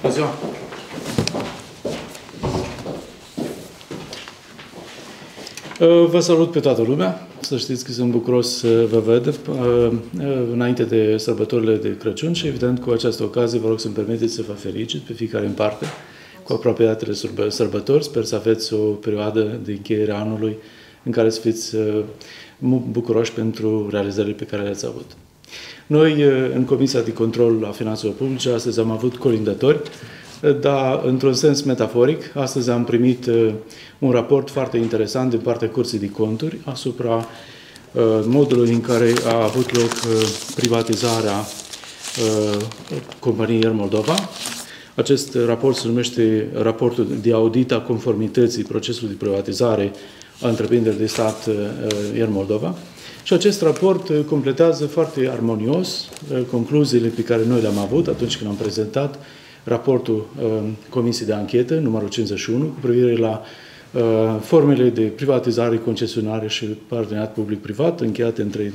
Bună ziua! Uh, vă salut pe toată lumea. Să știți că sunt bucuros să vă văd uh, uh, înainte de sărbătorile de Crăciun și evident cu această ocazie vă rog să-mi permiteți să vă felicit pe fiecare în parte cu apropiatele sărbători. Sper să aveți o perioadă de încheiere a anului în care să fiți bucuroși pentru realizările pe care le-ați avut. Noi, în Comisia de Control a Finanțelor Publice, astăzi am avut colindători dar într-un sens metaforic, astăzi am primit uh, un raport foarte interesant din partea Curții de Conturi asupra uh, modului în care a avut loc uh, privatizarea companiei Air Moldova. Acest raport se numește raportul de audit a conformității procesului de privatizare a întreprinderii de stat Air Moldova. Și acest raport completează foarte armonios concluziile pe care noi le-am avut atunci când am prezentat raportul uh, Comisiei de Anchetă, numărul 51, cu privire la uh, formele de privatizare, concesionare și parteneriat public-privat încheiate între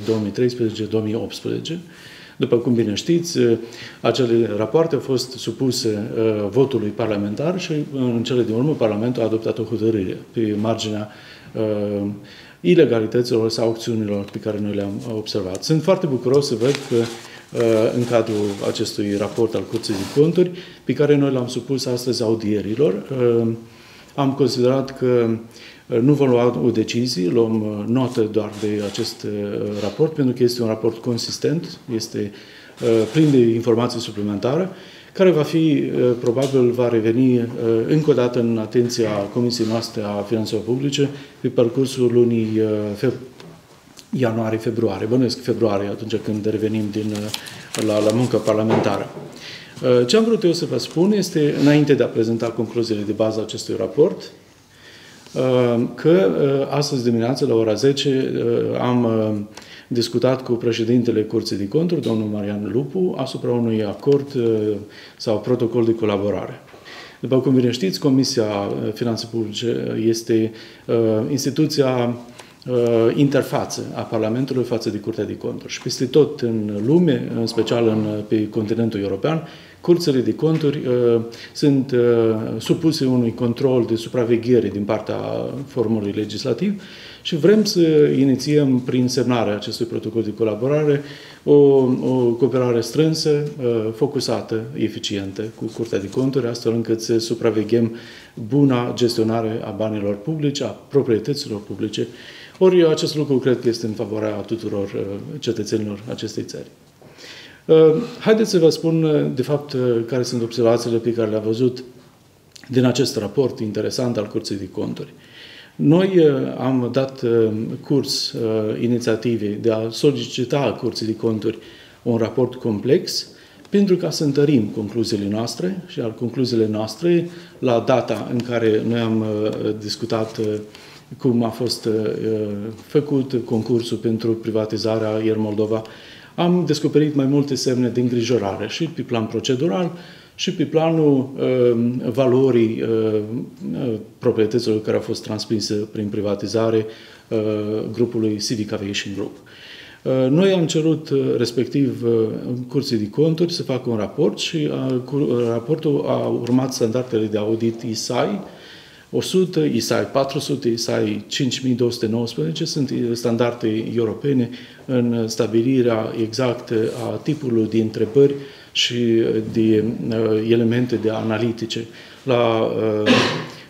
2013-2018. După cum bine știți, uh, acele rapoarte au fost supuse votului parlamentar și în cele din urmă Parlamentul a adoptat o hotărâre pe marginea ilegalităților sau acțiunilor pe care noi le-am observat. Sunt foarte bucuros să văd că Uh, în cadrul acestui raport al Curții de Conturi, pe care noi l-am supus astăzi audierilor. Uh, am considerat că uh, nu vom lua o decizie, luăm notă doar de acest raport, pentru că este un raport consistent, este plin de informații suplimentare, care va fi, probabil, va reveni încă o dată în atenția Comisiei noastre a Finanțelor Publice pe parcursul lunii ianuarie-februarie, bănuiesc februarie, atunci când revenim din, uh, la, la muncă parlamentară. Uh, ce am vrut eu să vă spun este, înainte de a prezenta concluziile de bază a acestui raport, uh, că astăzi dimineață, la ora 10, am discutat cu președintele Curții de Conturi, domnul Marian Lupu, asupra unui acord sau protocol de colaborare. După cum bine știți, Comisia Finanțe Publice este instituția uh, interfață a Parlamentului față de Curtea de Conturi. Și peste tot în lume, în special în, pe continentul european, curțele de conturi uh, sunt uh, supuse unui control de supraveghere din partea formului legislativ și vrem să inițiem prin semnarea acestui protocol de colaborare o, o cooperare strânsă, uh, focusată, eficientă cu Curtea de Conturi, astfel încât să supraveghem buna gestionare a banilor publice, a proprietăților publice ori acest lucru cred că este în favoarea tuturor uh, cetățenilor acestei țări. Uh, haideți să vă spun, uh, de fapt, care sunt observațiile pe care le-am văzut din acest raport interesant al Curții de Conturi. Noi am dat curs inițiativei de a solicita Curții de Conturi un raport complex pentru ca să întărim concluziile noastre și al concluziile noastre la data în care noi am discutat cum a fost uh, făcut concursul pentru privatizarea Ier Moldova, am descoperit mai multe semne de îngrijorare și pe plan procedural și pe planul uh, valorii uh, proprietăților care au fost transmise prin privatizare uh, grupului Civic Aviation Group. Uh, noi am cerut respectiv curții de conturi să facă un raport și raportul a urmat standardele de audit ISAI, 100, ISAI 400, ISAI 5219 sunt standarde europene în stabilirea exactă a tipului de întrebări și de uh, elemente de analitice la uh,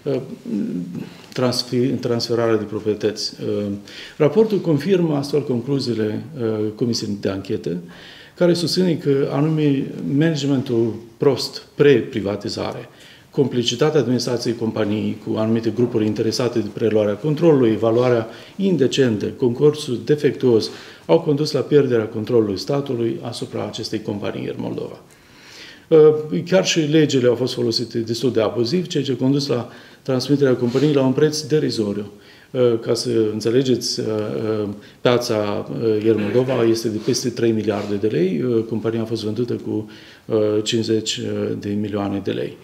uh, transferarea de proprietăți. Raportul confirmă astfel concluziile Comisiei de Anchetă, care susține că anume managementul prost pre-privatizare complicitatea administrației companiei cu anumite grupuri interesate de preluarea controlului, evaluarea indecentă, concursul defectuos, au condus la pierderea controlului statului asupra acestei companii în Moldova. Uh, chiar și legile au fost folosite destul de abuziv, ceea ce a condus la transmiterea companiei la un preț derizoriu. Uh, ca să înțelegeți, uh, piața Ier Moldova este de peste 3 miliarde de lei, compania a fost vândută cu 50 de milioane de lei.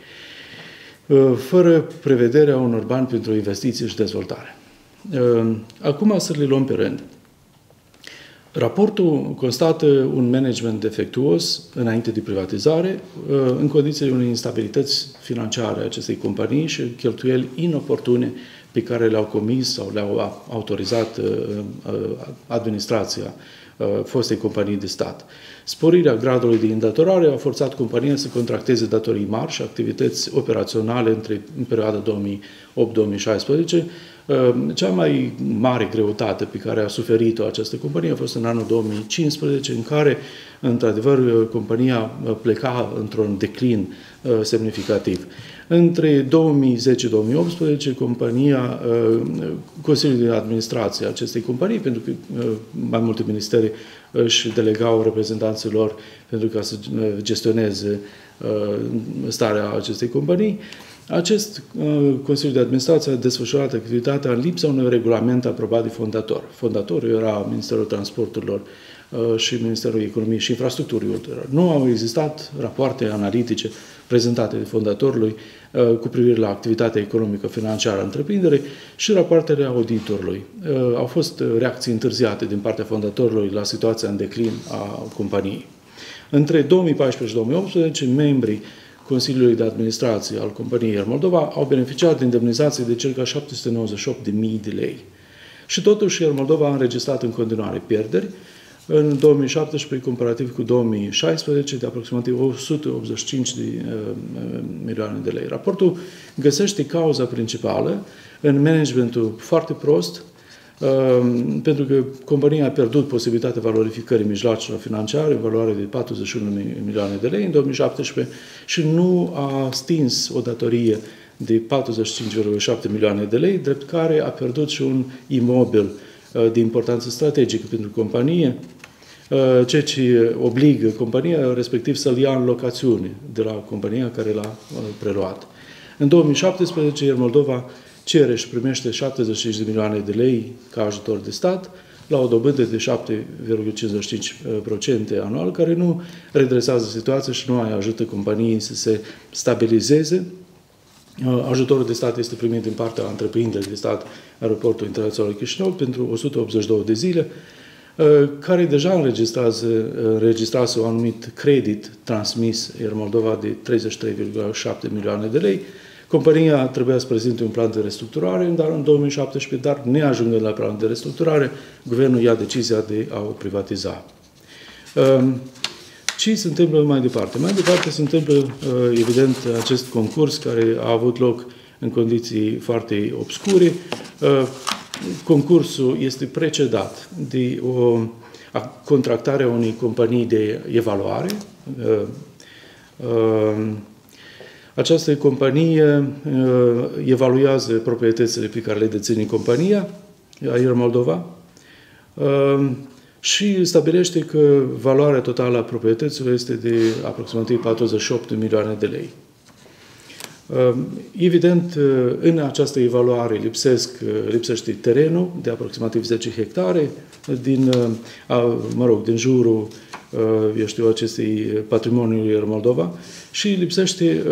Uh, fără prevederea unor bani pentru investiții și dezvoltare. Uh, acum să le luăm pe rând. Raportul constată un management defectuos înainte de privatizare, în condițiile unei instabilități financiare a acestei companii și cheltuieli inoportune pe care le-au comis sau le-au autorizat administrația fostei companii de stat. Sporirea gradului de îndatorare a forțat compania să contracteze datorii mari și activități operaționale între, în perioada 2008-2016. Cea mai mare greutate pe care a suferit-o această companie a fost în anul 2015, în care, într-adevăr, compania pleca într-un declin semnificativ. Între 2010-2018, compania, Consiliul de Administrație a acestei companii, pentru că mai multe ministere își delegau reprezentanților pentru ca să gestioneze starea acestei companii, acest Consiliu de Administrație a desfășurat activitatea în lipsa unui regulament aprobat de fondator. Fondatorul era Ministerul Transporturilor și Ministerul Economiei și Infrastructurii ulterior. Nu au existat rapoarte analitice prezentate de fondatorului uh, cu privire la activitatea economică financiară a întreprinderii și rapoartele auditorului. Uh, au fost reacții întârziate din partea fondatorului la situația în declin a companiei. Între 2014 și 2018, membrii Consiliului de Administrație al companiei Air Moldova au beneficiat de indemnizații de circa 798.000 de lei. Și totuși Air Moldova a înregistrat în continuare pierderi, în 2017 comparativ cu 2016 de aproximativ 185 de uh, milioane de lei. Raportul găsește cauza principală în managementul foarte prost, uh, pentru că compania a pierdut posibilitatea valorificării mijloacelor financiare în valoare de 41 milioane de lei în 2017 și nu a stins o datorie de 45,7 milioane de lei, drept care a pierdut și un imobil uh, de importanță strategică pentru companie, Uh, ceea ce obligă compania respectiv să-l ia în locațiune de la compania care l-a uh, preluat. În 2017, iar Moldova cere și primește 75 de milioane de lei ca ajutor de stat, la o dobândă de 7,55% anual, care nu redresează situația și nu ajută companiei să se stabilizeze. Uh, ajutorul de stat este primit din partea întreprinderii de stat Aeroportul Internațional Chișinău pentru 182 de zile, Uh, care deja înregistrează, uh, înregistrase un anumit credit transmis Air Moldova de 33,7 milioane de lei. Compania trebuia să prezinte un plan de restructurare dar în 2017, dar neajungând la plan de restructurare, guvernul ia decizia de a o privatiza. Um, ce se întâmplă mai departe? Mai departe se întâmplă, uh, evident, acest concurs care a avut loc în condiții foarte obscure concursul este precedat de o contractare a unei companii de evaluare. Uh, uh, această companie uh, evaluează proprietățile pe care le deține compania, Air Moldova, și stabilește că valoarea totală a proprietăților este de aproximativ 48 milioane de lei. Ehm, evident, eh, în această evaluare lipsesc, eh, lipsește terenul de aproximativ 10 hectare din, eh, mă rog, din jurul, eu știu, acestei patrimoniului Moldova și lipsește,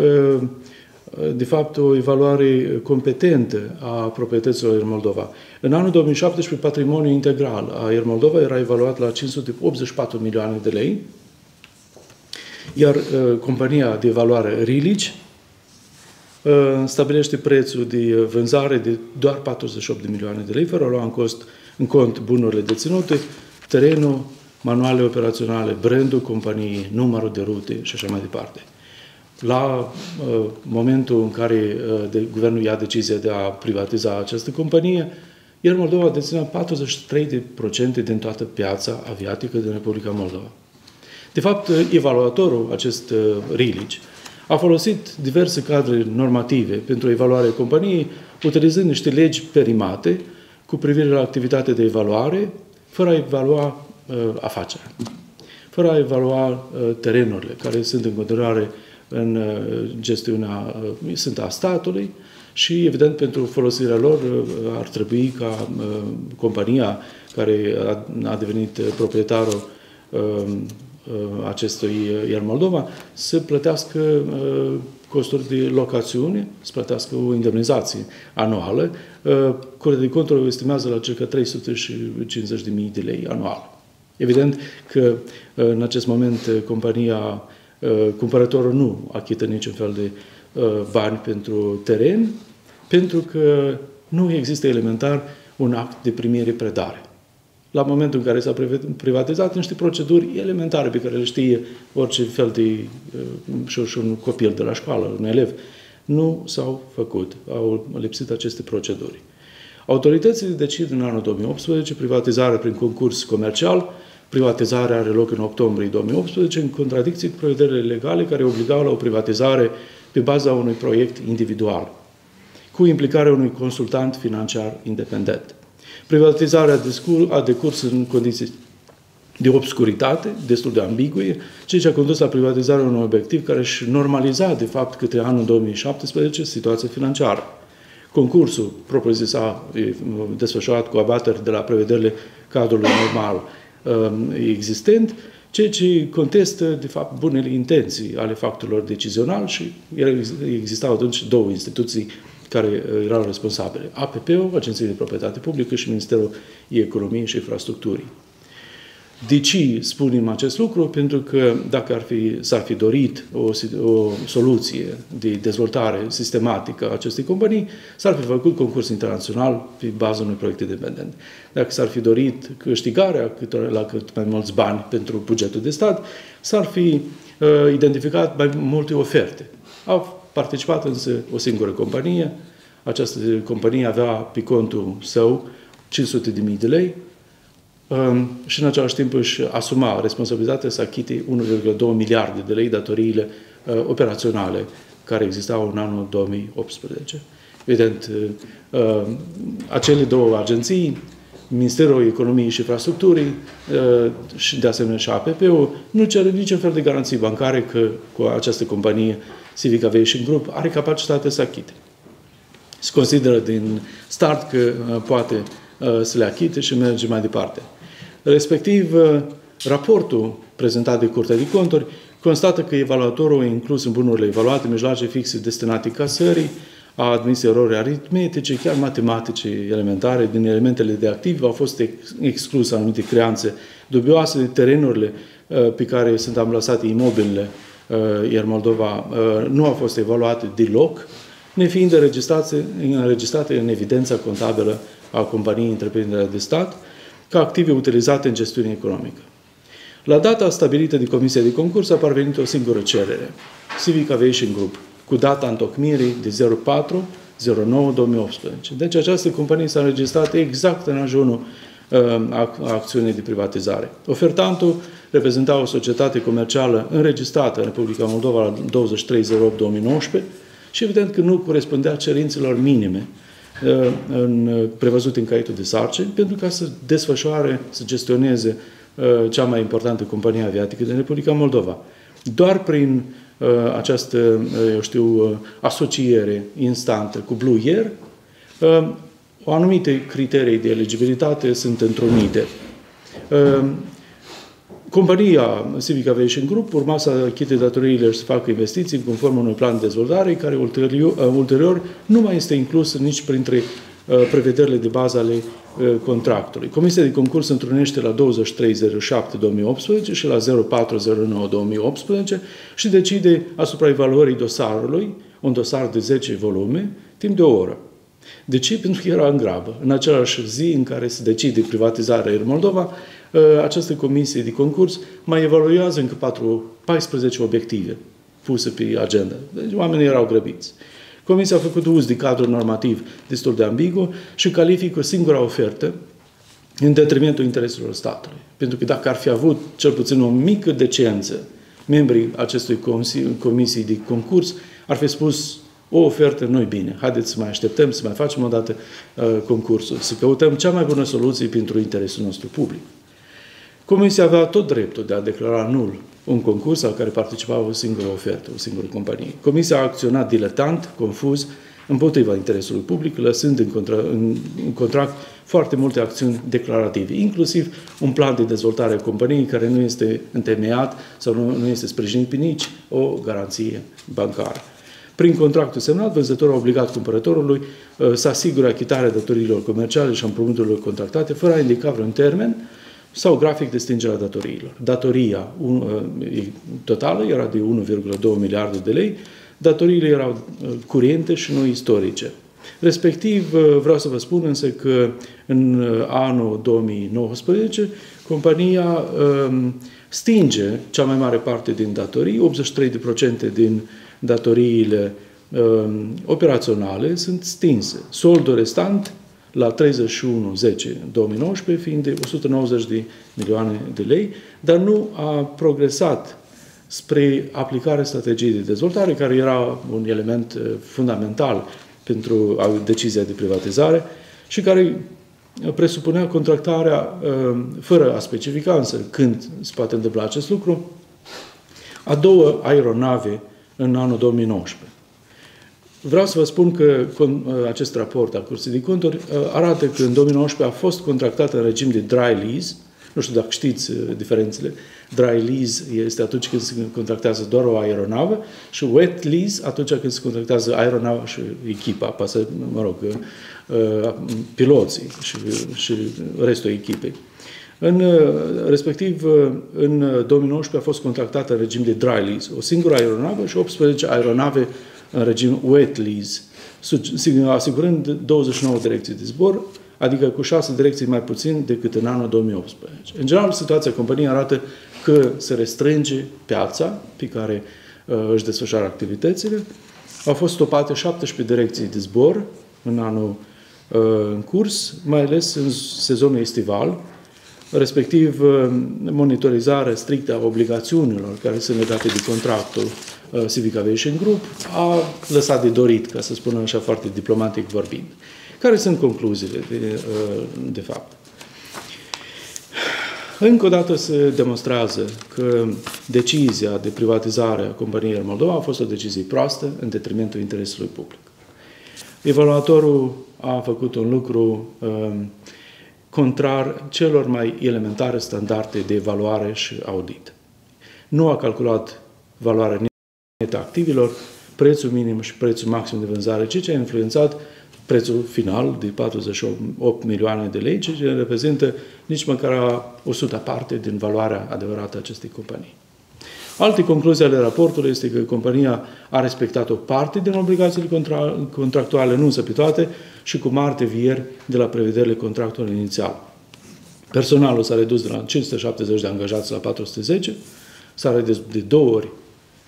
de fapt, o evaluare competentă a proprietăților Air Moldova. În anul 2017, patrimoniul integral a Air Moldova era evaluat la 584 milioane de lei, iar compania de evaluare Rilici Uh, stabilește prețul de vânzare de doar 48 de milioane de lei, fără a lua în, cost, în cont bunurile deținute, terenul, manuale operaționale, brandul companiei, numărul de rute și așa mai departe. La uh, momentul în care uh, de, guvernul ia decizia de a privatiza această companie, iar Moldova deținea 43% din toată piața aviatică din Republica Moldova. De fapt, evaluatorul, acest uh, Rilici, a folosit diverse cadre normative pentru evaluarea companiei, utilizând niște legi perimate cu privire la activitatea de evaluare, fără a evalua uh, afacerea, fără a evalua uh, terenurile care sunt în continuare în uh, gestiunea, uh, sunt a statului și, evident, pentru folosirea lor uh, ar trebui ca uh, compania care a, a devenit proprietarul uh, Uh, acestui uh, iar Moldova să plătească uh, costuri de locațiune, să plătească o indemnizație anuală. Curtea de conturi estimează la circa 350.000 de lei anual. Evident că în acest moment compania, cumpărătorul nu achită niciun fel de bani pentru teren, pentru că nu există elementar un act de primire-predare. La momentul în care s-a privatizat, niște proceduri elementare pe care le știe orice fel de și un copil de la școală, un elev, nu s-au făcut, au lipsit aceste proceduri. Autoritățile decid în anul 2018 privatizarea prin concurs comercial. Privatizarea are loc în octombrie 2018 în contradicție cu prevederile legale care obligau la o privatizare pe baza unui proiect individual, cu implicarea unui consultant financiar independent. Privatizarea a decurs în condiții de obscuritate, destul de ambigue, ceea ce a condus la privatizarea unui obiectiv care își normaliza, de fapt, către anul 2017 situația financiară. Concursul propriu-zis a desfășurat cu abateri de la prevederile cadrului normal um, existent, ceea ce contestă, de fapt, bunele intenții ale factorilor decizionali și existau atunci două instituții care uh, erau responsabile. APP-ul, Agenția de Proprietate Publică și Ministerul Economiei și Infrastructurii. De ce spunem acest lucru? Pentru că dacă ar fi, s-ar fi dorit o, o soluție de dezvoltare sistematică a acestei companii, s-ar fi făcut concurs internațional pe baza unui proiect independent. Dacă s-ar fi dorit câștigarea cât, la cât mai mulți bani pentru bugetul de stat, s-ar fi uh, identificat mai multe oferte. A participat însă o singură companie. Această companie avea pe contul său 500.000 de lei, Ehm, și în același timp își asuma responsabilitatea să achite 1,2 miliarde de lei datoriile uh, operaționale care existau în anul 2018. Evident, uh, acele două agenții, Ministerul Economiei și Infrastructurii uh, și de asemenea și APP-ul, nu cer niciun fel de garanții bancare că cu această companie Civic Aviation Group are capacitate să achite. Se consideră din start că poate să le achite și merge mai departe. Respectiv, uh, raportul prezentat de Curtea de Conturi constată că evaluatorul a inclus în bunurile evaluate mijloace fixe destinate casării, a admis erori aritmetice, chiar matematice elementare, din elementele de activ au fost excluse anumite creanțe dubioase, terenurile uh, pe care sunt amplasate imobilele, uh, iar Moldova nu au fost evaluate deloc, nefiind înregistrate, înregistrate în evidența contabilă a companiei întreprinderea de stat, ca active utilizate în gestiune economică. La data stabilită de Comisia de Concurs a parvenit o singură cerere, Civic Aviation Group, cu data întocmirii de 04 09 2018. Deci această companie s-a înregistrat exact în ajunul uh, a acțiunii de privatizare. Ofertantul reprezenta o societate comercială înregistrată în Republica Moldova la 23.08.2019 și evident că nu corespundea cerințelor minime Uh, în, prevăzut în caietul de sarcini pentru ca să desfășoare, să gestioneze uh, cea mai importantă companie aviatică din Republica Moldova. Doar prin uh, această, eu știu, asociere instantă cu Blue Air, o anumite criterii de eligibilitate sunt întrunite. Compania Civic Aviation Group urma să achite datoriile și să facă investiții conform unui plan de dezvoltare care ulterior, uh, ulterior nu mai este inclus nici printre uh, prevederile de bază ale uh, contractului. Comisia de concurs întrunește la 2307-2018 și la 0409-2018 și decide asupra evaluării dosarului, un dosar de 10 volume, timp de o oră. De ce? Pentru că era în grabă. În același zi în care se decide privatizarea Air Moldova, ă, această comisie de concurs mai evaluează încă 4, 14 obiective puse pe agenda. Deci oamenii erau grăbiți. Comisia a făcut uz de cadru normativ destul de ambigu și califică singura ofertă în detrimentul intereselor statului. Pentru că dacă ar fi avut cel puțin o mică decență membrii acestui comisii, comisii de concurs, ar fi spus o ofertă nu bine. Haideți să mai așteptăm, să mai facem o dată uh, concursul, să căutăm cea mai bună soluție pentru interesul nostru public. Comisia avea tot dreptul de a declara nul un concurs al care participa o singură ofertă, o singură companie. Comisia a acționat diletant, confuz, împotriva interesului public, lăsând în, contra, în, în contract foarte multe acțiuni declarative, inclusiv un plan de dezvoltare a companiei care nu este întemeiat sau nu, nu este sprijinit pe nici o garanție bancară. Prin contractul semnat, vânzătorul a obligat cumpărătorului uh, să asigure achitarea datoriilor comerciale și a împrumuturilor contractate, fără a indica vreun termen sau grafic de stingere a datoriilor. Datoria un, totală era de 1,2 miliarde de lei, datoriile erau curente și nu istorice. Respectiv, vreau să vă spun însă că în anul 2019 compania um, stinge cea mai mare parte din datorii, 83% din datoriile um, operaționale sunt stinse. Soldul restant la 31-10-2019 fiind de 190 de milioane de lei, dar nu a progresat spre aplicarea strategiei de dezvoltare, care era un element uh, fundamental pentru decizia de privatizare și care presupunea contractarea, uh, fără a specifica însă când se poate întâmpla acest lucru, a două aeronave în anul 2019. Vreau să vă spun că uh, acest raport al Curții de Conturi uh, arată că în 2019 a fost contractat în regim de dry lease, nu știu dacă știți diferențele, dry lease este atunci când se contractează doar o aeronavă și wet lease atunci când se contractează aeronava și echipa, pasă, mă rog, Uh, piloții și, și restul echipei. În, uh, respectiv, uh, în 2019 a fost contractată în regim de dry lease, o singură aeronavă și 18 aeronave în regim wet lease, asigurând 29 direcții de zbor, adică cu 6 direcții mai puțin decât în anul 2018. În general, situația companiei arată că se restrânge piața pe care uh, își desfășoară activitățile. Au fost stopate 17 direcții de zbor în anul Uh, în curs, mai ales în sezonul estival, respectiv uh, monitorizarea strictă a obligațiunilor care sunt legate de contractul uh, Civic Aviation Group, a lăsat de dorit, ca să spunem așa foarte diplomatic vorbind. Care sunt concluziile, de, de fapt? Încă o dată se demonstrează că decizia de privatizare a companiei Moldova a fost o decizie proastă în detrimentul interesului public. Evaluatorul a făcut un lucru um, contrar celor mai elementare standarde de evaluare și audit. Nu a calculat valoarea netă activilor, prețul minim și prețul maxim de vânzare, ceea ce a influențat prețul final de 48 milioane de lei, ceea ce reprezintă nici măcar o sută parte din valoarea adevărată a acestei companii. Alte concluzii ale raportului este că compania a respectat o parte din obligațiile contra contractuale, nu însă pe toate, și cu mari devieri de la prevederile contractului inițial. Personalul s-a redus de la 570 de angajați la 410, s-a redus de două ori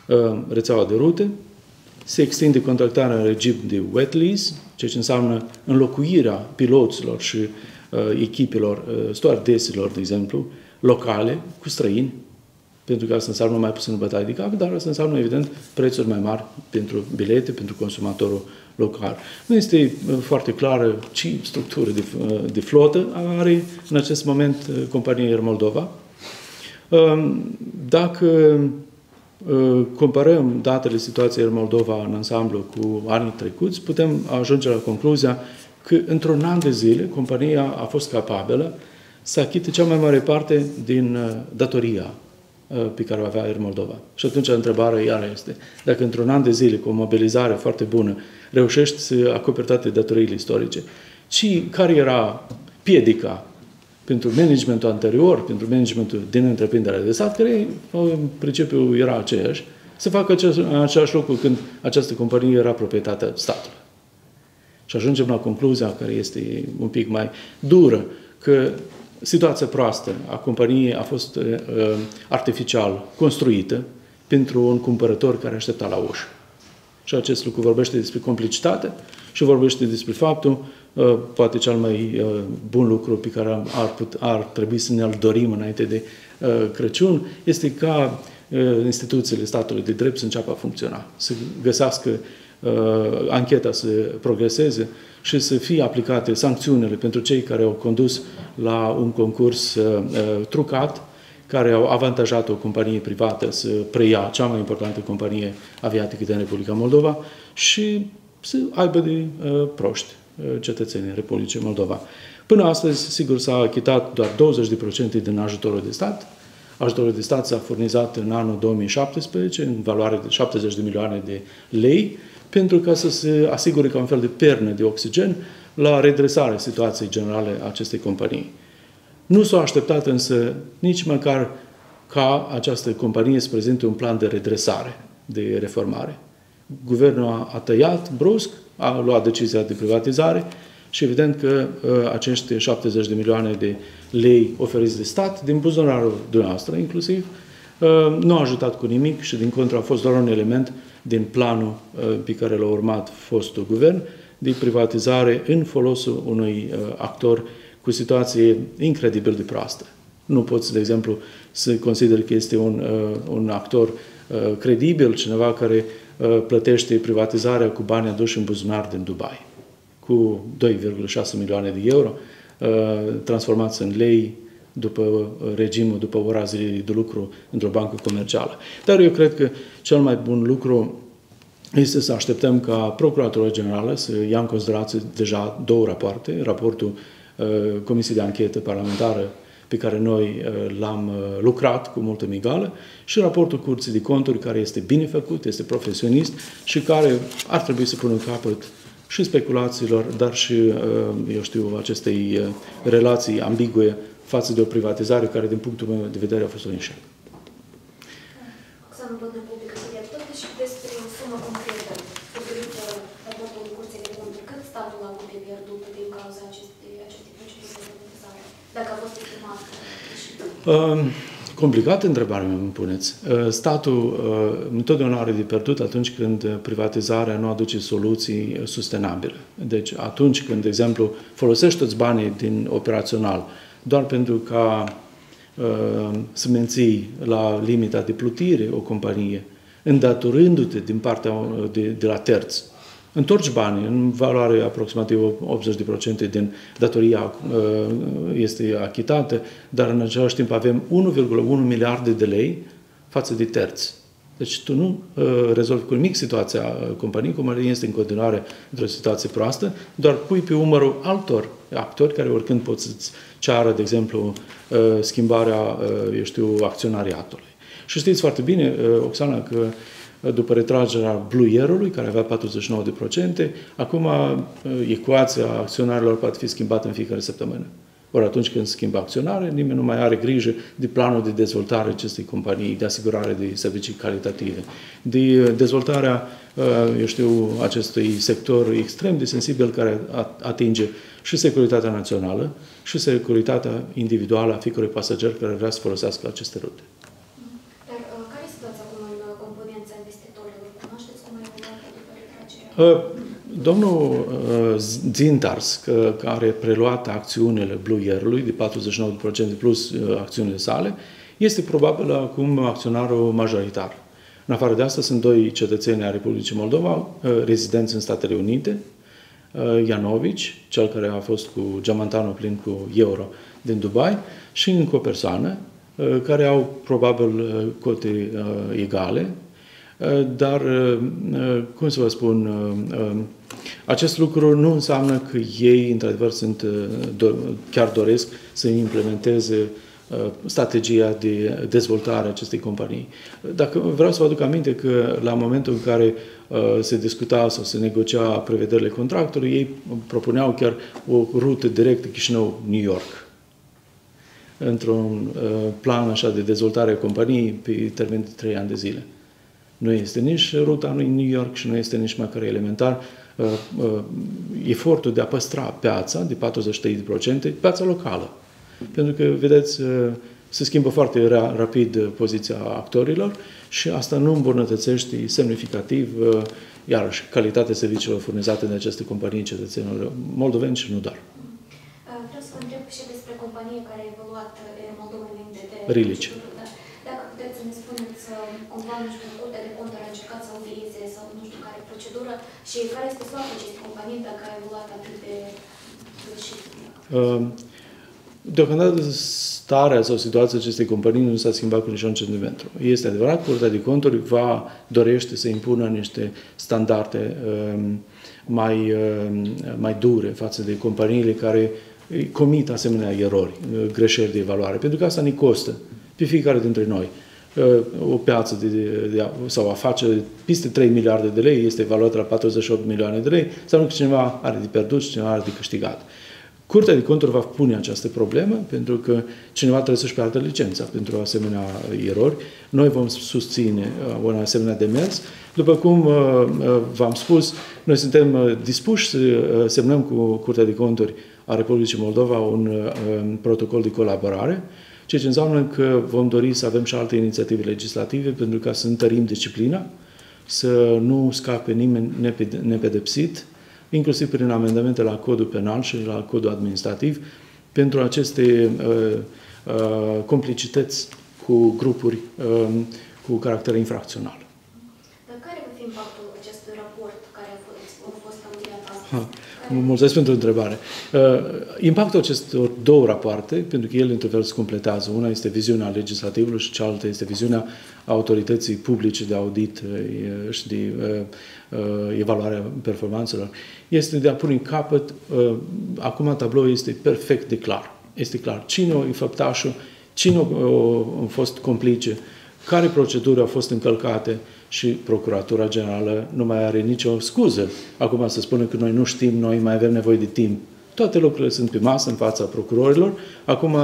uh, rețeaua de rute, se extinde contractarea în regim de wet lease, ceea ce înseamnă înlocuirea piloților și uh, echipelor, uh, stoardesilor, de exemplu, locale, cu străini, pentru că asta înseamnă mai puțin bătaie de cap, dar asta înseamnă, evident, prețuri mai mari pentru bilete, pentru consumatorul local. Nu este uh, foarte clară ce structură de, uh, de flotă are în acest moment uh, compania Air Moldova. Um, dacă comparăm datele situației Air Moldova în ansamblu cu anii trecuți, putem ajunge la concluzia că într-un an de zile compania a fost capabilă să achite cea mai mare parte din datoria pe care o avea Air Moldova. Și atunci întrebarea iară este, dacă într-un an de zile, cu o mobilizare foarte bună, reușești să acoperi toate datoriile istorice. Și care era piedica pentru managementul anterior, pentru managementul din întreprinderea de stat, care în principiu era aceeași, să facă același, același lucru când această companie era proprietatea statului. Și ajungem la concluzia care este un pic mai dură, că situația proastă a companiei a fost uh, artificial construită pentru un cumpărător care aștepta la ușă. Și acest lucru vorbește despre complicitate și vorbește despre faptul, uh, poate cel mai uh, bun lucru pe care ar, put, ar trebui să ne-l dorim înainte de uh, Crăciun, este ca instituțiile statului de drept să înceapă a funcționa, să găsească ancheta să progreseze și să fie aplicate sancțiunile pentru cei care au condus la un concurs trucat care au avantajat o companie privată să preia cea mai importantă companie aviatică din Republica Moldova și să aibă de uh, proști uh, cetățenii Republicii Moldova. Până astăzi, sigur, s-a achitat doar 20% din ajutorul de stat. Ajutorul de stat s-a furnizat în anul 2017 în valoare de 70 de milioane de lei pentru ca să se asigure ca un fel de pernă de oxigen la redresarea situației generale a acestei companii. Nu s-au așteptat însă nici măcar ca această companie să prezinte un plan de redresare, de reformare. Guvernul a, a tăiat brusc, a luat decizia de privatizare și evident că uh, acești 70 de milioane de lei oferiți de stat, din buzunarul dumneavoastră inclusiv, uh, nu a ajutat cu nimic și din contră a fost doar un element din planul uh, pe care l-a urmat fostul guvern de privatizare în folosul unui uh, actor cu situație incredibil de proastă. Nu poți, de exemplu, să consideri că este un, uh, un actor uh, credibil, cineva care uh, plătește privatizarea cu bani aduși în buzunar din Dubai, cu 2,6 milioane de euro, uh, transformați în lei după uh, regimul, după ora zilei de lucru într-o bancă comercială. Dar eu cred că cel mai bun lucru este să așteptăm ca Procuratura Generală să ia în considerație deja două rapoarte, raportul uh, Comisiei de Anchetă Parlamentară pe care noi uh, l-am uh, lucrat cu multă migală și raportul Curții de Conturi, care este bine făcut, este profesionist și care ar trebui să pună capăt și speculațiilor, dar și, uh, eu știu, acestei relații ambigue față de o privatizare care, din punctul meu de vedere, a fost un eșec. Complicată întrebare îmi puneți. Ă, statul ă, întotdeauna are de pierdut atunci când privatizarea nu aduce soluții sustenabile. Deci atunci când, de exemplu, folosești toți banii din operațional doar pentru ca ă, să menții la limita de plutire o companie, îndatorându-te din partea de, de la terți, întorci banii în valoare aproximativ 80% din datoria uh, este achitată, dar în același timp avem 1,1 miliarde de lei față de terți. Deci tu nu uh, rezolvi cu nimic situația uh, companiei, cum este în continuare într-o situație proastă, doar pui pe umărul altor actori care oricând pot să-ți ceară, de exemplu, uh, schimbarea, uh, eu știu, acționariatului. Și știți foarte bine, uh, Oxana, că uh, după retragerea bluierului, care avea 49%, acum uh, ecuația acționarilor poate fi schimbată în fiecare săptămână. Ori atunci când schimbă acționare, nimeni nu mai are grijă de planul de dezvoltare acestei companii, de asigurare de servicii calitative, de uh, dezvoltarea, uh, eu știu, acestui sector extrem de sensibil care atinge și securitatea națională și securitatea individuală a fiecărui pasager care vrea să folosească aceste rute. Uh, domnul uh, Zintars, care a preluat acțiunile Blue Year-ului de 49% plus uh, acțiunile sale, este probabil acum acționarul majoritar. În afară de asta sunt doi cetățeni ai Republicii Moldova, rezidenți în Statele Unite, Ianovici, cel care a fost cu geamantanul plin cu euro din Dubai, și încă o persoană, care au probabil cote egale, Eh, dar, eh, eh, cum să vă spun, acest lucru nu înseamnă că ei, într-adevăr, sunt, chiar doresc să implementeze strategia de dezvoltare a acestei companii. Dacă vreau să vă aduc aminte că la momentul în care se discuta sau se negocia prevederile contractului, ei propuneau chiar o rută directă Chișinău-New York într-un plan așa de dezvoltare a companiei pe termen de trei ani de zile. Nu este nici ruta lui New York și nu este nici măcar elementar uh, uh, efortul de a păstra piața de 43%, piața locală. Pentru că, vedeți, uh, se schimbă foarte ra- rapid poziția actorilor și asta nu îmbunătățește semnificativ, uh, iarăși, calitatea serviciilor furnizate de aceste companii cetățenilor moldoveni și nu doar. Uh, vreau să vă întreb și despre companie care a evoluat în uh, Moldova înainte de... Rilici. Dacă puteți să ne spuneți cumva, nu știu, procedură și care este soarta acestei companii dacă a evoluat atât de sfârșit? Uh, deocamdată starea sau situația acestei companii nu s-a schimbat cu niciun centimetru. Este adevărat, Curtea de Conturi va dorește să impună niște standarde um, mai, um, mai dure față de companiile care comit asemenea erori, uh, greșeli de evaluare, pentru că asta ne costă pe fiecare dintre noi o piață de, de, de, sau afacere peste 3 miliarde de lei este evaluată la 48 milioane de lei, înseamnă că cineva are de pierdut și cineva are de câștigat. Curtea de conturi va pune această problemă pentru că cineva trebuie să-și piardă licența pentru asemenea erori. Noi vom susține uh, un asemenea demers. După cum uh, uh, v-am spus, noi suntem dispuși să semnăm cu Curtea de Conturi a Republicii Moldova un protocol de colaborare, ceea ce înseamnă că vom dori să avem și alte inițiative legislative pentru ca să întărim disciplina, să nu scape nimeni nepedepsit, inclusiv prin amendamente la codul penal și la codul administrativ, pentru aceste uh, uh, complicități cu grupuri uh, cu caracter infracțional. Dar care va fi impactul acestui raport care a fost, a fost audiat astăzi? Mulțumesc pentru întrebare. Uh, impactul acestor două rapoarte, pentru că ele într-un fel se completează, una este viziunea legislativului și cealaltă este viziunea autorității publice de audit uh, și de uh, evaluarea performanțelor, este de a pune în capăt, acum tabloul este perfect de clar. Este clar. Cine e făptașul, cine a fost complice, care proceduri au fost încălcate, și Procuratura Generală nu mai are nicio scuză. Acum să spună că noi nu știm, noi mai avem nevoie de timp. Toate lucrurile sunt pe masă în fața procurorilor. Acum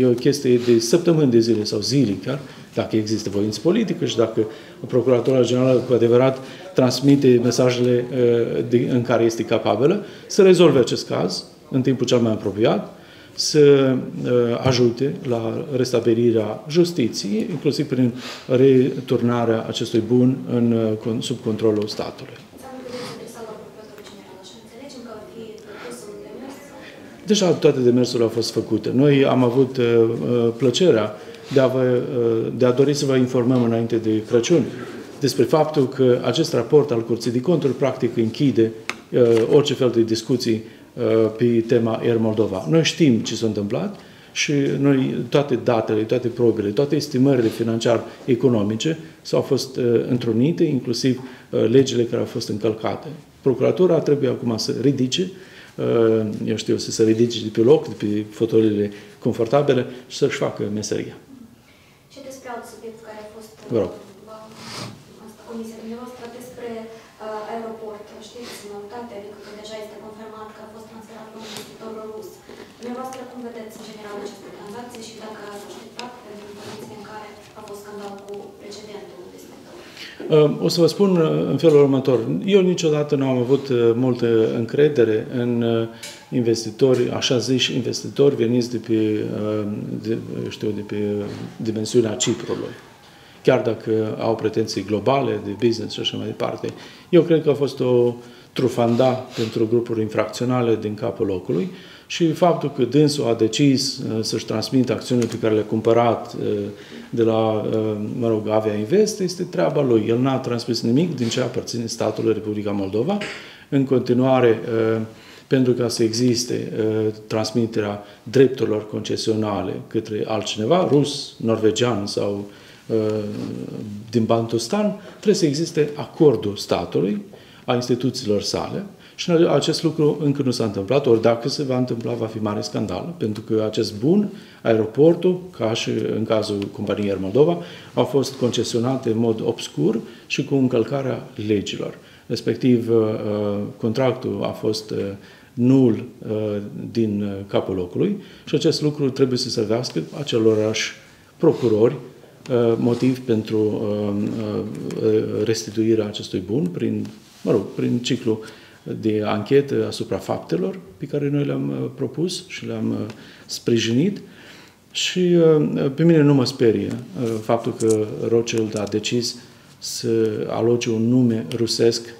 e o chestie de săptămâni de zile sau zile chiar, dacă există voință politică și dacă Procuratura Generală cu adevărat transmite mesajele în care este capabilă, să rezolve acest caz în timpul cel mai apropiat să uh, ajute la restabilirea justiției, inclusiv prin returnarea acestui bun în, uh, sub controlul statului. Deja toate demersurile au fost făcute. Noi am avut uh, uh plăcerea de a, vă, uh, de a dori să vă informăm înainte de Crăciun despre faptul că acest raport al Curții de Conturi practic închide uh, orice fel de discuții Uh, pe tema Air Moldova. Noi știm ce s-a întâmplat și noi toate datele, toate probele, toate estimările financiar-economice s-au fost uh, întrunite, inclusiv uh, legile care au fost încălcate. Procuratura trebuie acum să ridice, uh, eu știu, să se ridice de pe loc, de pe fotolile confortabile și să-și facă meseria. Și despre alt subiect care a fost Vă rog. asta comisia dumneavoastră despre uh, aeroport. Știți, în noutate, adică că deja este confirmat că a fost transferat la un investitor rus. Dumneavoastră, cum vedeți în general aceste tranzacții și dacă ați așteptat pentru condiții în care a fost scandal cu precedentul investitor? O să vă spun în felul următor. Eu niciodată nu am avut uh, multă încredere în uh, investitori, așa zici, investitori veniți de pe, uh, de, știu, de pe dimensiunea Ciprului chiar dacă au pretenții globale de business și așa mai departe. Eu cred că a fost o trufanda pentru grupuri infracționale din capul locului și faptul că dânsul a decis uh, să-și transmită acțiunile pe care le-a cumpărat uh, de la, uh, mă rog, Avia Invest, este treaba lui. El n-a transmis nimic din ce aparține statului Republica Moldova. În continuare, pentru ca să existe transmiterea drepturilor concesionale către altcineva, rus, norvegian sau din Bantustan, trebuie să existe acordul statului, a instituțiilor sale și acest lucru încă nu s-a întâmplat, ori dacă se va întâmpla, va fi mare scandal, pentru că acest bun, aeroportul, ca și în cazul companiei Air Moldova, au fost concesionate în mod obscur și cu încălcarea legilor. Respectiv, uh, contractul a fost uh, nul uh, din capul locului și acest lucru trebuie să servească acelorași procurori Uh, motiv pentru uh, uh, restituirea acestui bun prin, mă rog, prin ciclu de anchetă asupra faptelor pe care noi le-am propus și le-am sprijinit. Și pe mine nu mă sperie faptul că Rothschild a decis să aloce un nume rusesc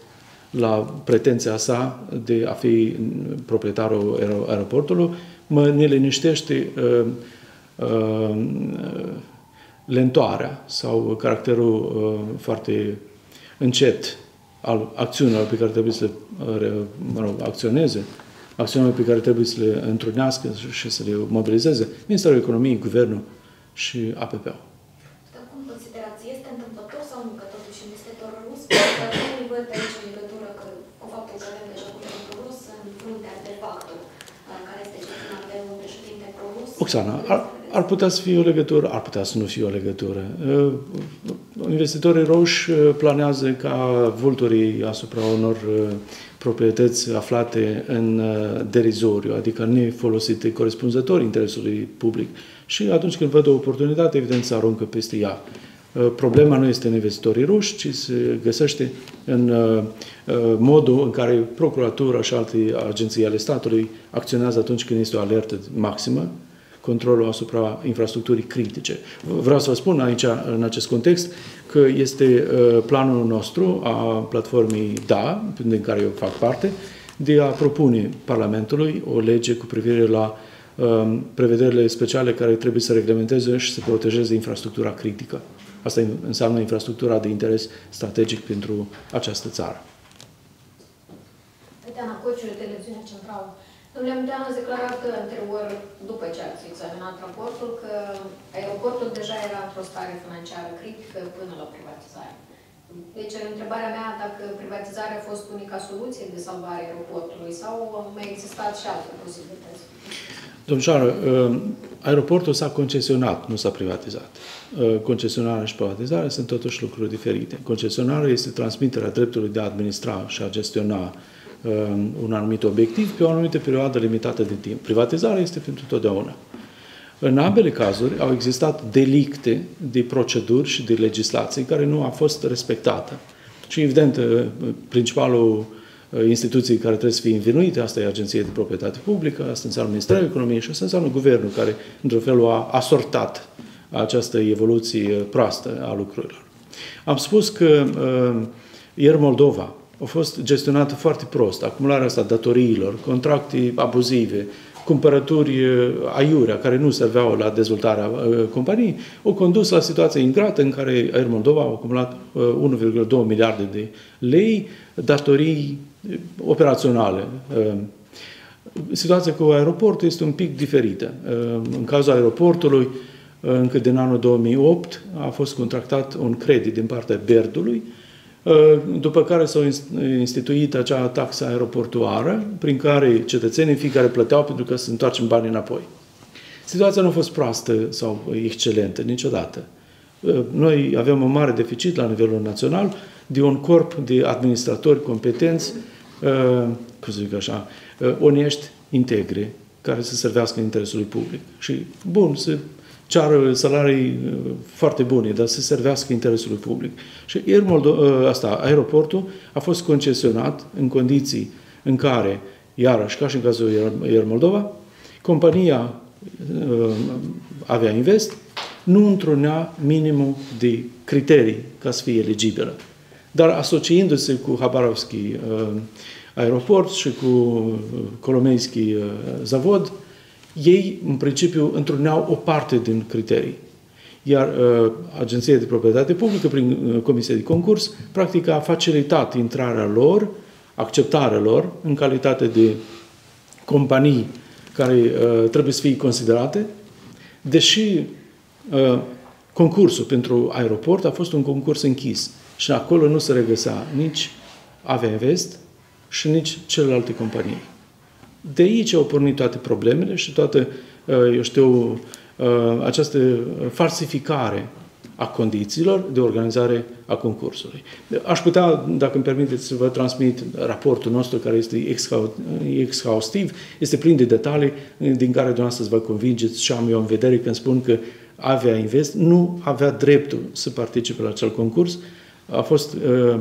la pretenția sa de a fi proprietarul aeroportului. Mă neliniștește uh, uh, lentoarea sau caracterul uh, foarte încet al acțiunilor pe care trebuie să le uh, mă rog, acționeze, acțiunile pe care trebuie să le întrunească și să le mobilizeze Ministerul Economiei, Guvernul și APP-ul. Dar cum considerați, este întâmplător sau nu că totuși investitorul rus, că nu văd aici în legătură că, cu faptul că avem deja guvernul rus în fruntea de facto, care este gestionat de un președinte pro-rus? Oxana, Ar putea să fie o legătură, ar putea să nu fie o legătură. Uh, investitorii roși uh, planează ca vulturii asupra unor proprietăți aflate în derizoriu, adică nefolosite corespunzător interesului public. Și atunci când văd o oportunitate, evident, să aruncă peste ea. Uh, problema nu este în investitorii ruși, ci se găsește în uh, uh, modul în care procuratura și alte agenții ale statului acționează atunci când este o alertă maximă, controlul asupra infrastructurii critice. Vreau să vă spun aici, în acest context, că este planul nostru a platformei DA, din care eu fac parte, de a propune Parlamentului o lege cu privire la prevederile speciale care trebuie să reglementeze și să protejeze infrastructura critică. Asta înseamnă infrastructura de interes strategic pentru această țară. Domnule Munteanu a declarat că anterior, după ce ați examinat raportul, că aeroportul deja era într-o stare financiară critică până la privatizare. Deci, întrebarea mea, dacă privatizarea a fost unica soluție de salvare a aeroportului sau mai existat și alte posibilități? Domnișoară, uh, aeroportul s-a concesionat, nu s-a privatizat. Uh, concesionarea și privatizarea sunt totuși lucruri diferite. Concesionarea este transmiterea dreptului de a administra și a gestiona uh, un anumit obiectiv pe o anumită perioadă limitată de timp. Privatizarea este pentru totdeauna. În ambele cazuri au existat delicte de proceduri și de legislație care nu a fost respectată. Și evident, principalul Uh, instituții care trebuie să fie învinuite, asta e Agenția de Proprietate Publică, asta înseamnă Ministerul Economiei și asta înseamnă Guvernul, care, într-un fel, a asortat această evoluție proastă a lucrurilor. Am spus că uh, ieri Moldova a fost gestionată foarte prost, acumularea asta datoriilor, contracte abuzive, cumpărături uh, aiurea care nu serveau la dezvoltarea uh, companiei, au condus la situația ingrată în care Air Moldova a acumulat 1,2 miliarde de lei datorii operaționale. Ehm, situația cu aeroportul este un pic diferită. Ehm, în cazul aeroportului, încă din anul 2008 a fost contractat un credit din partea Berdului, ehm, după care s-a instituit acea taxă aeroportuară, prin care cetățenii fiecare plăteau pentru că se întoarcem banii înapoi. Situația nu a fost proastă sau excelentă niciodată. Noi avem un mare deficit la nivelul național de un corp de administratori competenți, uh, cum să zic așa, uh, onești, integri, care să servească interesului public. Și, bun, să ceară salarii uh, foarte bune, dar să servească interesului public. Și Air Moldo- asta, aeroportul a fost concesionat în condiții în care, iarăși, ca și în cazul Air Moldova, compania avea invest, nu întrunea minimul de criterii ca să fie eligibilă dar asociindu-se cu Habarovski uh, aeroport și cu uh, Kolomeiski uh, zavod, ei, în principiu, întruneau o parte din criterii. Iar uh, Agenția de Proprietate Publică, prin uh, Comisia de Concurs, practic a facilitat intrarea lor, acceptarea lor, în calitate de companii care uh, trebuie să fie considerate, deși uh, concursul pentru aeroport a fost un concurs închis. Și acolo nu se regăsea nici Avinvest și nici celelalte companii. De aici au pornit toate problemele și toată, uh, eu știu, uh, această falsificare a condițiilor de organizare a concursului. Aș putea, dacă îmi permiteți, să vă transmit raportul nostru, care este exhaustiv, este plin de detalii din care dumneavoastră vă convingeți și am eu în vedere când spun că Avea Invest nu avea dreptul să participe la acel concurs, a fost uh, uh,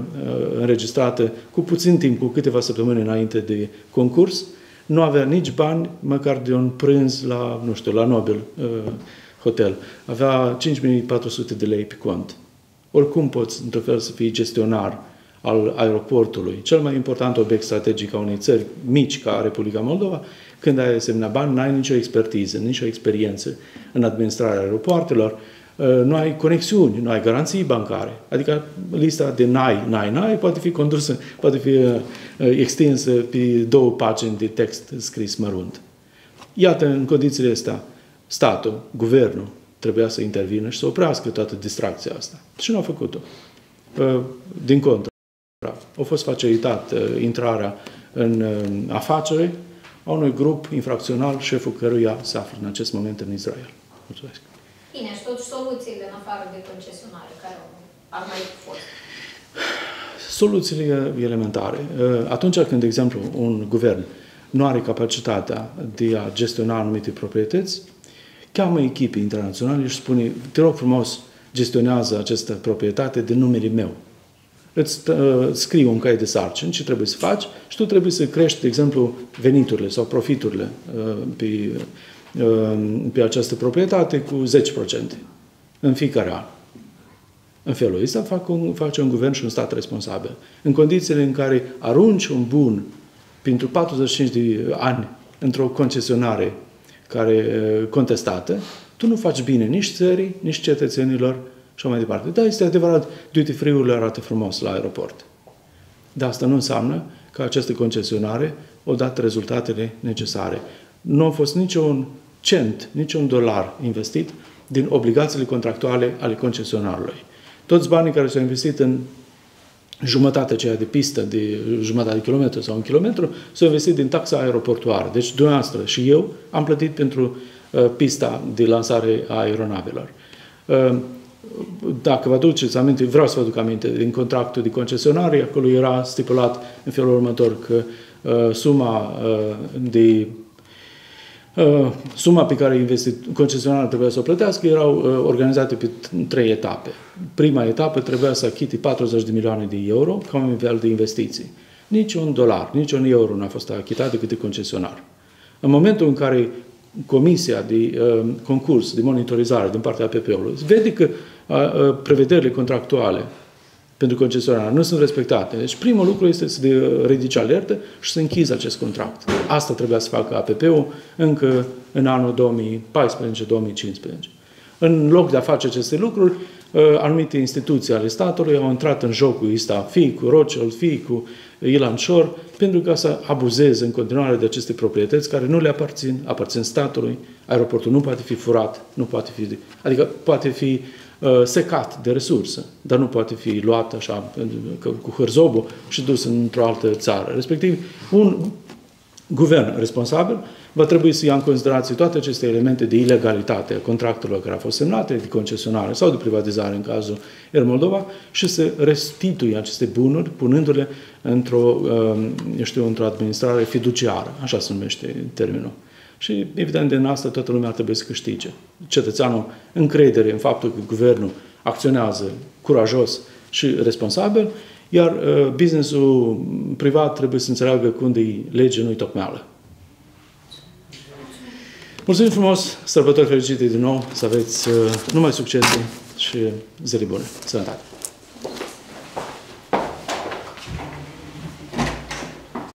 înregistrată cu puțin timp, cu câteva săptămâni înainte de concurs, nu avea nici bani, măcar de un prânz la, nu știu, la Nobel uh, Hotel. Avea 5400 de lei pe cont. Oricum poți, într-un fel, să fii gestionar al aeroportului, cel mai important obiect strategic a unei țări mici ca Republica Moldova, când ai asemenea bani, n-ai nicio expertiză, nicio experiență în administrarea aeroportelor, Uh, nu ai conexiuni, nu ai garanții bancare. Adică lista de NAI, NAI, NAI poate fi condusă, poate fi uh, extinsă pe două pagini de text scris mărunt. Iată, în condițiile astea, statul, guvernul, trebuia să intervină și să oprească toată distracția asta. Și nu a făcut-o. Uh, din contră, a fost facilitat intrarea în afacere a unui grup infracțional, șeful căruia se află în acest moment în Israel. Mulțumesc. Bine, și totuși soluțiile în afară de concesionare, care ar mai fost? Soluțiile elementare. Atunci când, de exemplu, un guvern nu are capacitatea de a gestiona anumite proprietăți, cheamă echipe internaționale și spune, te rog frumos, gestionează această proprietate de numele meu. Îți uh, scrii un cai de sarcini ce trebuie să faci și tu trebuie să crești, de exemplu, veniturile sau profiturile uh, pe, uh, pe această proprietate cu 10% în fiecare an. În felul ăsta fac un, face un guvern și un stat responsabil. În condițiile în care arunci un bun pentru 45 de ani într-o concesionare care contestată, tu nu faci bine nici țării, nici cetățenilor și mai departe. Da, este adevărat, duty free-urile arată frumos la aeroport. Dar asta nu înseamnă că această concesionare o dat rezultatele necesare. Nu a fost niciun cent, niciun dolar investit din obligațiile contractuale ale concesionarului. Toți banii care s-au investit în jumătate aceea de pistă, de jumătate de kilometru sau un kilometru, s-au investit din taxa aeroportuară. Deci, dumneavoastră și eu am plătit pentru uh, pista de lansare a aeronavelor. Uh, dacă vă aduceți aminte, vreau să vă aduc aminte, din contractul de concesionare, acolo era stipulat în felul următor că uh, suma uh, de Uh, suma pe care concesionarul trebuia să o plătească erau uh, organizate pe trei etape. Prima etapă trebuia să achite 40 de milioane de euro ca un nivel de investiții. Nici un dolar, nici un euro nu a fost achitat decât de concesionar. În momentul în care Comisia de uh, concurs, de monitorizare din partea APP-ului vede că uh, uh, prevederile contractuale pentru concesionar nu sunt respectate. Deci primul lucru este să ridici alertă și să închizi acest contract. Asta trebuia să facă APP-ul încă în anul 2014-2015. În loc de a face aceste lucruri, uh, anumite instituții ale statului au intrat în jocul ăsta, fie cu Rothschild, fie cu Ilan Shore, pentru ca să abuzeze în continuare de aceste proprietăți care nu le aparțin, aparțin statului. Aeroportul nu poate fi furat, nu poate fi, adică poate fi Uh, secat de resurse, dar nu poate fi luat așa cu hârzobul și dus într-o altă țară. Respectiv, un guvern responsabil va trebui să ia în considerație toate aceste elemente de ilegalitate a contractelor care au fost semnate, de concesionare sau de privatizare în cazul Air Moldova și să restituie aceste bunuri, punându-le într-o, uh, eu știu, într-o administrare fiduciară, așa se numește termenul. Și, evident, din asta toată lumea ar trebui să câștige. Cetățeanul încredere în faptul că guvernul acționează curajos și responsabil, iar uh, businessul privat trebuie să înțeleagă că unde e lege, nu-i tocmeală. Mulțumim frumos, sărbători fericite din nou, să aveți uh, numai succese și zile bune. Sănătate!